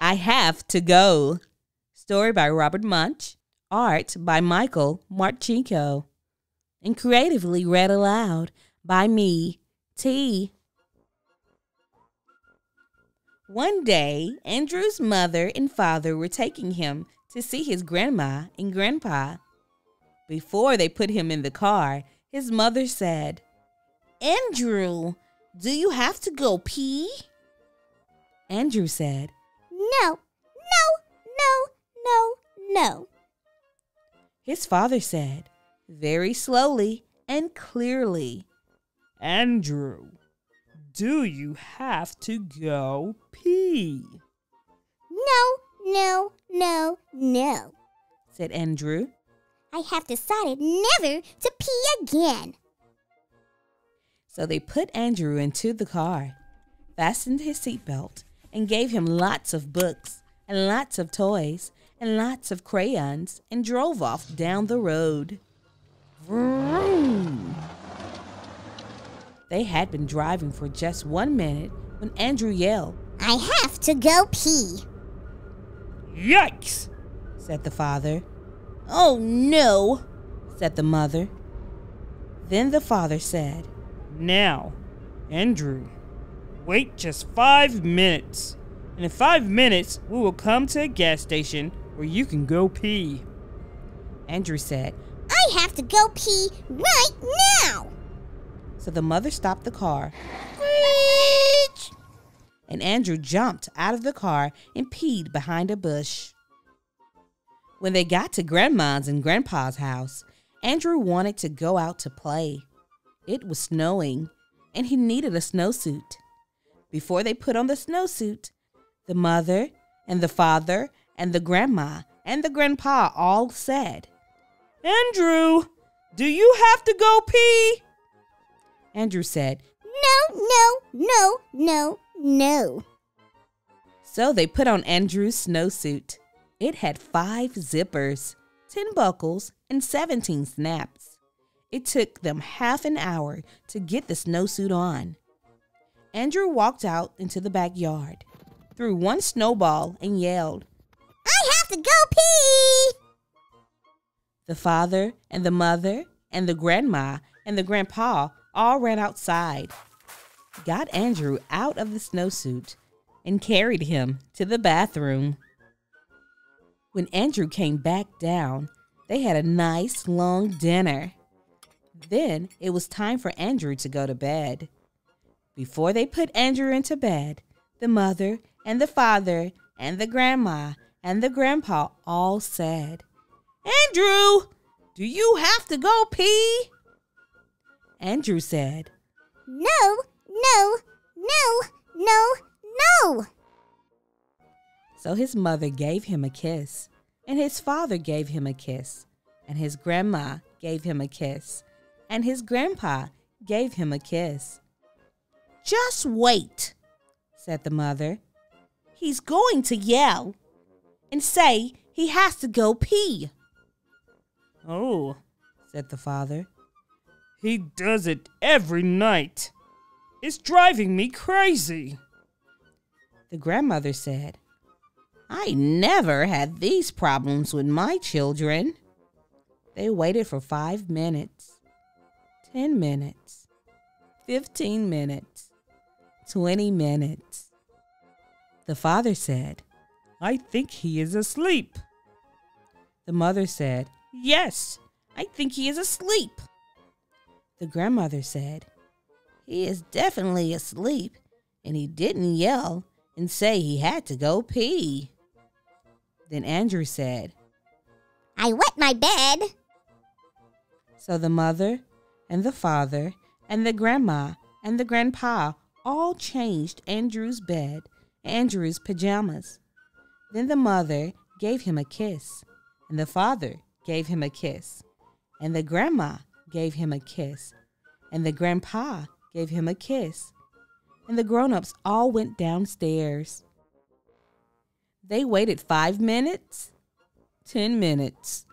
I Have to Go. Story by Robert Munsch. Art by Michael Martchenko. And creatively read aloud by me, T. One day, Andrew's mother and father were taking him to see his grandma and grandpa. Before they put him in the car, his mother said, Andrew, do you have to go pee? Andrew said, No, no, no, no, no. His father said, very slowly and clearly, Andrew, do you have to go pee? No, no, no, no, said Andrew. I have decided never to pee again. So they put Andrew into the car, fastened his seatbelt, and gave him lots of books and lots of toys and lots of crayons and drove off down the road. Vroom. They had been driving for just one minute when Andrew yelled, I have to go pee. Yikes! said the father. Oh no, said the mother. Then the father said, Now, Andrew, wait just five minutes. And in five minutes, we will come to a gas station where you can go pee. Andrew said, I have to go pee right now. So the mother stopped the car, and Andrew jumped out of the car and peed behind a bush. When they got to Grandma's and Grandpa's house, Andrew wanted to go out to play. It was snowing, and he needed a snowsuit. Before they put on the snowsuit, the mother and the father and the grandma and the grandpa all said, Andrew, do you have to go pee? Andrew said, No, no, no, no, no. So they put on Andrew's snowsuit. It had five zippers, 10 buckles, and 17 snaps. It took them half an hour to get the snowsuit on. Andrew walked out into the backyard, threw one snowball, and yelled. I have to go pee. The father and the mother and the grandma and the grandpa all ran outside, got Andrew out of the snowsuit, and carried him to the bathroom. When Andrew came back down, they had a nice long dinner. Then it was time for Andrew to go to bed. Before they put Andrew into bed, the mother and the father and the grandma and the grandpa all said, Andrew, do you have to go pee? Andrew said, No, no, no, no, no. So his mother gave him a kiss, and his father gave him a kiss, and his grandma gave him a kiss, and his grandpa gave him a kiss. Just wait, said the mother. He's going to yell and say he has to go pee, Oh, said the father. he does it every night. It's driving me crazy. The grandmother said, I never had these problems with my children. They waited for five minutes, ten minutes, fifteen minutes, twenty minutes. The father said, I think he is asleep. The mother said, Yes, I think he is asleep. The grandmother said, He is definitely asleep, and he didn't yell and say he had to go pee. Then Andrew said, I wet my bed. So the mother and the father and the grandma and the grandpa all changed Andrew's bed, Andrew's pajamas. Then the mother gave him a kiss, and the father gave him a kiss, and the grandma gave him a kiss, and the grandpa gave him a kiss, and the grown ups all went downstairs. They waited five minutes, ten minutes,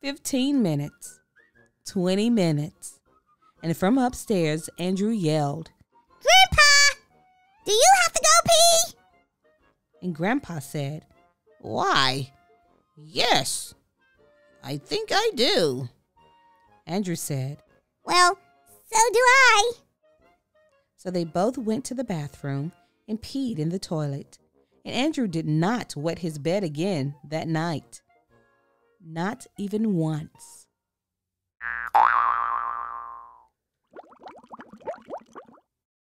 fifteen minutes, 20 minutes. And from upstairs, Andrew yelled, Grandpa, do you have to go pee? and Grandpa said, Why? Yes, I think I do. Andrew said, Well, so do I. So they both went to the bathroom and peed in the toilet. And Andrew did not wet his bed again that night. Not even once.